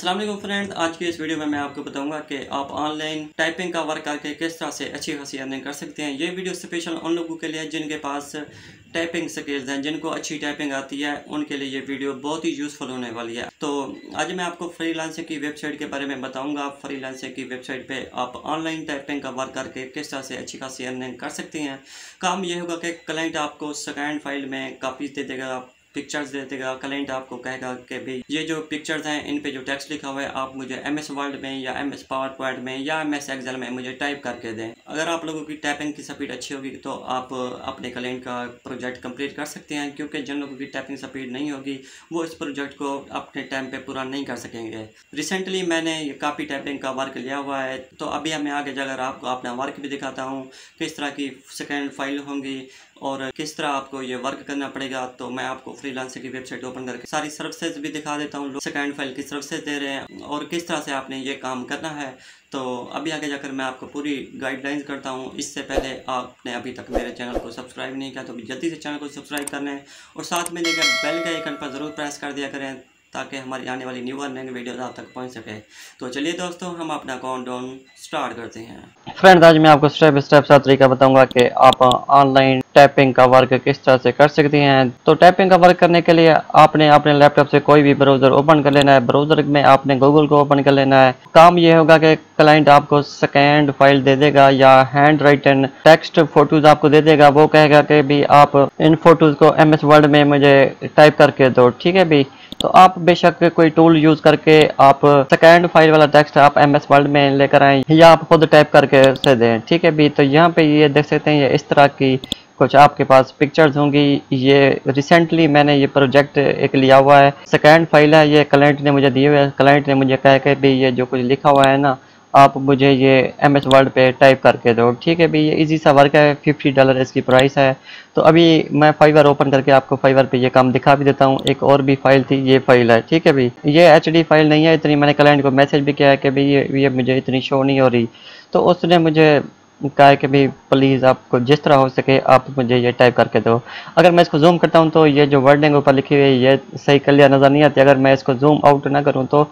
अस्सलाम वालेकुम फ्रेंड्स। आज की इस वीडियो में मैं आपको बताऊँगा कि आप ऑनलाइन टाइपिंग का वर्क करके किस तरह से अच्छी खासी अर्निंग कर सकते हैं। ये वीडियो स्पेशल उन लोगों के लिए जिनके पास टाइपिंग स्किल्स हैं, जिनको अच्छी टाइपिंग आती है, उनके लिए ये वीडियो बहुत ही यूज़फुल होने वाली है। तो आज मैं आपको फ्री की वेबसाइट के बारे में बताऊँगा। फ्री की वेबसाइट पर आप ऑनलाइन टाइपिंग का वर्क करके किस तरह से अच्छी खासी अर्निंग कर सकते हैं। काम ये होगा कि क्लाइंट आपको सेकेंड फ़ाइल में कापीज दे देगा पिक्चर्स दे देगा क्लाइंट आपको कहेगा कि भाई, ये जो पिक्चर्स हैं, इन पे जो टेक्स्ट लिखा हुआ है, आप मुझे एम एस वर्ड में या एम एस पावर पॉइंट में या एम एस एक्सेल में मुझे टाइप करके दें। अगर आप लोगों की टाइपिंग की स्पीड अच्छी होगी तो आप अपने क्लाइंट का प्रोजेक्ट कंप्लीट कर सकते हैं, क्योंकि जिन लोगों की टाइपिंग स्पीड नहीं होगी, वो इस प्रोजेक्ट को अपने टाइम पर पूरा नहीं कर सकेंगे। रिसेंटली मैंने ये काफ़ी टाइपिंग का वर्क लिया हुआ है तो अभी हमें आगे जाकर आपको अपना वर्क भी दिखाता हूँ, किस तरह की सेकेंड फ़ाइल होंगी और किस तरह आपको ये वर्क करना पड़ेगा तो मैं आपको फ्री की वेबसाइट ओपन करके सारी सर्विसेज़ भी दिखा देता हूँ। लोग सेकेंड फ़ाइल की सर्विसेज़ दे रहे हैं और किस तरह से आपने ये काम करना है तो अभी आगे जाकर मैं आपको पूरी गाइडलाइंस करता हूँ। इससे पहले आपने अभी तक मेरे चैनल को सब्सक्राइब नहीं किया तो अभी जल्दी से चैनल को सब्सक्राइब करना है और साथ में लेकर बेल के आइकन पर ज़रूर प्रेस कर दिया करें। ताकि हमारी आने वाली न्यू अर्निंग वीडियो आप तक पहुँच सके। तो चलिए दोस्तों, हम अपना काउंट डाउन स्टार्ट करते हैं। फ्रेंड्स आज मैं आपको स्टेप स्टेप सा तरीका बताऊँगा कि आप ऑनलाइन टैपिंग का वर्क किस तरह से कर सकती हैं। तो टैपिंग का वर्क करने के लिए आपने अपने लैपटॉप से कोई भी ब्राउज़र ओपन कर लेना है। ब्राउज़र में आपने गूगल को ओपन कर लेना है। काम ये होगा कि क्लाइंट आपको सेकेंड फ़ाइल दे देगा या हैंड राइटन टेक्स्ट फ़ोटोज़ आपको दे देगा। वो कहेगा कि भी आप इन फ़ोटोज़ को एम एस वर्ड में मुझे टाइप करके दो। ठीक है भी? तो आप बेशक कोई टूल यूज़ करके आप सेकेंड फ़ाइल वाला टेक्स्ट आप एम एस वर्ल्ड में लेकर आए, या आप खुद टाइप करके उसे दें, ठीक है? भी तो यहाँ पे ये देख सकते हैं, ये इस तरह की कुछ आपके पास पिक्चर्स होंगी। ये रिसेंटली मैंने ये प्रोजेक्ट एक लिया हुआ है। सेकेंड फ़ाइल है, ये क्लाइंट ने मुझे दिए हुए क्लाइंट ने मुझे कहा कि भाई ये जो कुछ लिखा हुआ है ना आप मुझे ये एम एस वर्ल्ड पे टाइप करके दो ठीक है भाई? ये इजी सा वर्क है फिफ्टी डॉलर इसकी प्राइस है। तो अभी मैं फाइवर ओपन करके आपको फाइवर पे ये काम दिखा भी देता हूँ। एक और भी फ़ाइल थी ये फ़ाइल है ठीक है भाई? ये एचडी फ़ाइल नहीं है इतनी मैंने क्लाइंट को मैसेज भी किया है कि भाई ये, ये मुझे इतनी शो नहीं हो रही। तो उसने मुझे कहा है कि भाई प्लीज़ आपको जिस तरह हो सके आप मुझे ये टाइप करके दो। अगर मैं इसको जूम करता हूँ तो ये जो वर्डिंग ऊपर लिखी हुई है ये सही क्लियर नज़र नहीं आती। अगर मैं इसको जूम आउट ना करूँ तो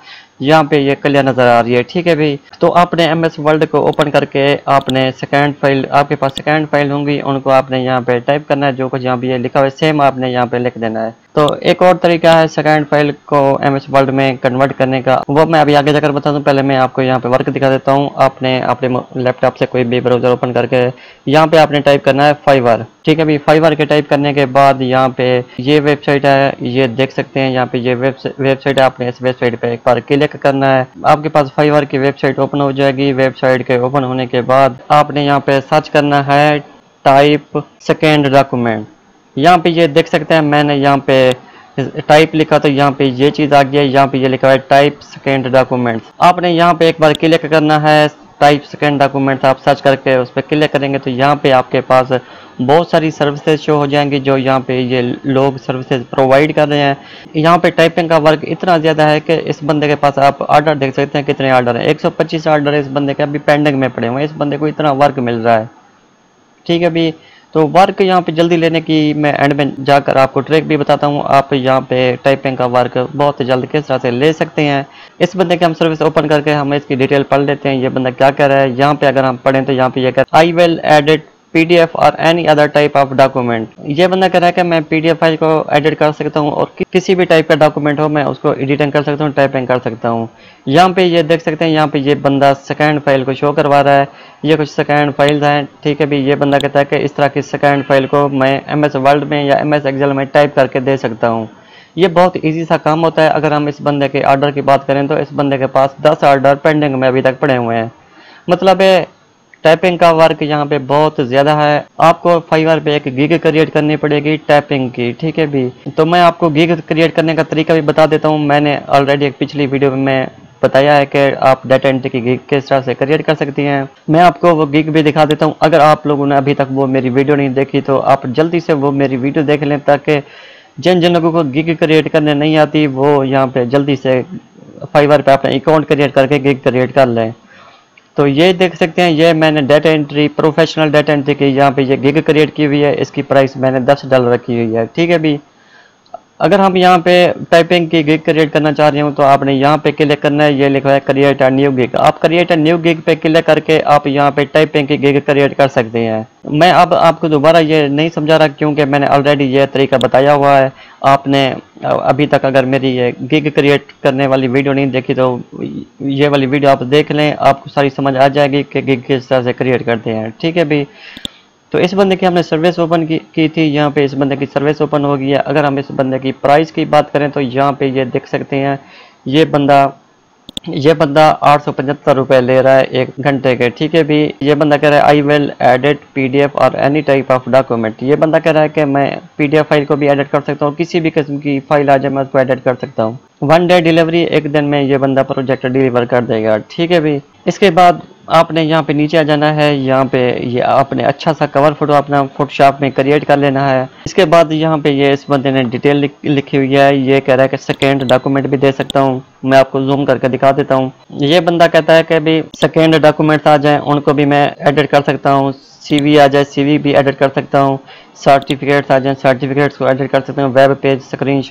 यहाँ पे ये क्लियर नज़र आ रही है, ठीक है भाई? तो आपने एम एस वर्ल्ड को ओपन करके आपने सेकेंड फ़ाइल आपके पास सेकेंड फ़ाइल होंगी, उनको आपने यहाँ पे टाइप करना है, जो कुछ यहाँ पे लिखा हुआ है सेम आपने यहाँ पे लिख देना है। तो एक और तरीका है सेकेंड फ़ाइल को एम एस वर्ल्ड में कन्वर्ट करने का। वो मैं अभी आगे जाकर बता दूँ पहले मैं आपको यहाँ पे वर्क दिखा देता हूँ। आपने अपने लैपटॉप से कोई भी ब्राउज़र ओपन करके यहाँ पे आपने टाइप करना है फाइवर ठीक है भाई फाइवर के टाइप करने के बाद यहाँ पे ये वेबसाइट है, ये देख सकते हैं, यहाँ पे ये वेबसाइट है, आपने इस वेबसाइट पे एक बार क्लिक करना है। आपके पास फाइवर की वेबसाइट ओपन हो जाएगी वेबसाइट के ओपन होने के बाद आपने यहाँ पे सर्च करना है टाइप सेकेंड डॉक्यूमेंट यहाँ पे ये देख सकते हैं, मैंने यहाँ पे टाइप लिखा तो यहाँ पे ये चीज़ आ गया यहाँ पे ये लिखा है टाइप सेकेंड डॉक्यूमेंट आपने यहाँ पे एक बार क्लिक करना है टाइप सेकेंड डॉक्यूमेंट्स आप सर्च करके उस पर क्लिक करेंगे तो यहाँ पे आपके पास बहुत सारी सर्विसेज़ शो हो जाएँगी जो यहाँ पे ये लोग सर्विसेज़ प्रोवाइड कर रहे हैं। यहाँ पे टाइपिंग का वर्क इतना ज़्यादा है कि इस बंदे के पास आप ऑर्डर देख सकते हैं कितने ऑर्डर हैं। 125 ऑर्डर इस बंदे के अभी पेंडिंग में पड़े हुए हैं। इस बंदे को इतना वर्क मिल रहा है। ठीक है अभी तो वर्क यहाँ पे जल्दी लेने की मैं एंड में जाकर आपको ट्रैक भी बताता हूँ। आप यहाँ पे टाइपिंग का वर्क बहुत जल्द किस तरह से ले सकते हैं। इस बंदे के हम सर्विस ओपन करके हम इसकी डिटेल पढ़ लेते हैं। ये बंदा क्या कर रहा है? यहाँ पे अगर हम पढ़ें तो यहाँ पे ये कर आई विल एडिट पीडीएफ और any other type of document ये बंदा कह रहा है कि मैं पीडीएफ फ़ाइल को एडिट कर सकता हूँ और किसी भी टाइप का डॉक्यूमेंट हो, मैं उसको एडिटिंग कर सकता हूँ टाइपिंग कर सकता हूँ। यहाँ पे ये देख सकते हैं, यहाँ पे ये बंदा सेकेंड फ़ाइल को शो करवा रहा है। ये कुछ सेकेंड फाइल्स हैं, ठीक है भी? ये बंदा कहता है कि इस तरह की सेकेंड फ़ाइल को मैं एम एस वर्ल्ड में या एम एस एक्जल में टाइप करके दे सकता हूँ। ये बहुत ईजी सा काम होता है। अगर हम इस बंदे के ऑर्डर की बात करें तो इस बंदे के पास दस ऑर्डर पेंडिंग में अभी तक पड़े हुए हैं। मतलब है टाइपिंग का वर्क यहाँ पे बहुत ज़्यादा है। आपको फाइवर पे एक गिग क्रिएट करनी पड़ेगी टाइपिंग की, ठीक है भी? तो मैं आपको गिग क्रिएट करने का तरीका भी बता देता हूँ। मैंने ऑलरेडी एक पिछली वीडियो में बताया है कि आप डाटा एंट्री की गिग किस तरह से क्रिएट कर सकती हैं। मैं आपको वो गिग भी दिखा देता हूँ। अगर आप लोगों ने अभी तक वो मेरी वीडियो नहीं देखी तो आप जल्दी से वो मेरी वीडियो देख लें ताकि जिन जिन लोगों को गिग क्रिएट करने नहीं आती, वो यहाँ पे जल्दी से फाइवर पे अपना अकाउंट क्रिएट करके गिग क्रिएट कर लें। तो ये देख सकते हैं, ये मैंने data entry professional data entry की, यहाँ पे ये गिग क्रिएट की हुई है, इसकी प्राइस मैंने दस डॉलर रखी हुई है, ठीक है भी? अगर हम यहाँ पे टाइपिंग की गिग क्रिएट करना चाह रहे हो तो आपने यहाँ पे क्लिक करना है, ये लिखा है क्रिएट अ न्यू गिग आप क्रिएट अ न्यू गिग पे क्लिक करके आप यहाँ पे टाइपिंग की गिग क्रिएट कर सकते हैं। मैं अब आपको दोबारा ये नहीं समझा रहा क्योंकि मैंने ऑलरेडी ये तरीका बताया हुआ है। आपने अभी तक अगर मेरी ये गिग क्रिएट करने वाली वीडियो नहीं देखी तो ये वाली वीडियो आप देख लें, आपको सारी समझ आ जाएगी कि गिग किस तरह से क्रिएट करते हैं। ठीक है भाई तो इस बंदे की हमने सर्विस ओपन की, की थी यहाँ पे इस बंदे की सर्विस ओपन हो गई है। अगर हम इस बंदे की प्राइस की बात करें तो यहाँ पे ये देख सकते हैं ये बंदा ये बंदा आठ सौ पचहत्तर रुपये ले रहा है एक घंटे के ठीक है भी? ये बंदा कह रहा है आई विल एडिट पीडीएफ और एनी टाइप ऑफ़ डॉक्यूमेंट ये बंदा कह रहा है कि मैं पीडीएफ फ़ाइल को भी एडिट कर सकता हूँ किसी भी किस्म की फ़ाइल आ जाए मैं उसको एडिट कर सकता हूँ। वन डे डिलीवरी एक दिन में ये बंदा प्रोजेक्ट डिलीवर कर देगा ठीक है भी? इसके बाद आपने यहाँ पे नीचे आ जाना है यहाँ पे ये आपने अच्छा सा कवर फ़ोटो अपना फोटोशॉप में क्रिएट कर लेना है। इसके बाद यहाँ पे ये इस बंदे ने डिटेल लिख, हुई है। ये कह रहा है कि सेकेंड डॉक्यूमेंट भी दे सकता हूँ। मैं आपको जूम करके दिखा देता हूँ। ये बंदा कहता है कि भी सेकेंड डॉक्यूमेंट्स आ जाए उनको भी मैं एडिट कर सकता हूँ। सी आ जाए सीवी भी एडिट कर सकता हूँ। सर्टिफिकेट्स आ जाए सर्टिफिकेट्स को एडिट कर सकता हूँ। वेब पेज स्क्रीन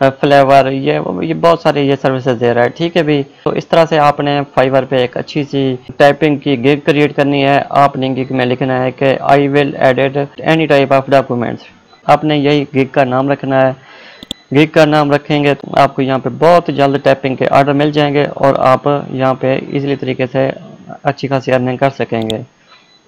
फ्लेवर, ये ये बहुत सारे ये सर्विसेज़ दे रहा है। ठीक है भी? तो इस तरह से आपने फाइवर पे एक अच्छी सी टाइपिंग की गिग क्रिएट करनी है। आपने गिग में लिखना है कि I will edit any type of documents आपने यही गिग का नाम रखना है। गिग का नाम रखेंगे तो आपको यहाँ पे बहुत जल्द टाइपिंग के ऑर्डर मिल जाएँगे और आप यहाँ पे इजीली तरीके से अच्छी खासी अर्निंग कर सकेंगे।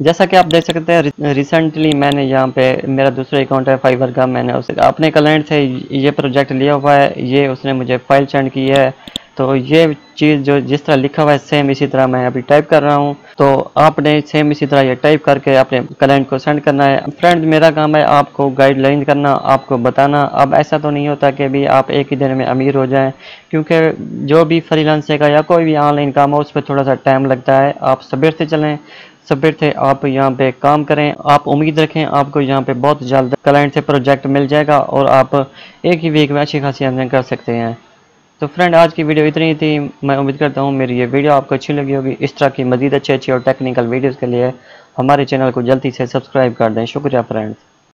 जैसा कि आप देख सकते हैं रिसेंटली मैंने यहाँ पे मेरा दूसरा अकाउंट है फाइवर का, मैंने उसे अपने क्लाइंट से ये प्रोजेक्ट लिया हुआ है, ये उसने मुझे फ़ाइल सेंड की है। तो ये चीज़ जो जिस तरह लिखा हुआ है सेम इसी तरह मैं अभी टाइप कर रहा हूँ। तो आपने सेम इसी तरह ये टाइप करके अपने क्लाइंट को सेंड करना है। फ्रेंड मेरा काम है आपको गाइडलाइन करना, आपको बताना। अब ऐसा तो नहीं होता कि भी आप एक ही दिन में अमीर हो जाएँ, क्योंकि जो भी फ्रीलांसिंग का या कोई भी ऑनलाइन काम हो, उस पर थोड़ा सा टाइम लगता है। आप सबेर से चलें सबेर थे, आप यहाँ पे काम करें, आप उम्मीद रखें, आपको यहाँ पे बहुत जल्द क्लाइंट से प्रोजेक्ट मिल जाएगा और आप एक ही वीक में अच्छी खासी अर्निंग कर सकते हैं। तो फ्रेंड आज की वीडियो इतनी थी। मैं उम्मीद करता हूँ मेरी ये वीडियो आपको अच्छी लगी होगी। इस तरह की मजीद अच्छी अच्छी और टेक्निकल वीडियोज़ के लिए हमारे चैनल को जल्दी से सब्सक्राइब कर दें। शुक्रिया फ्रेंड्स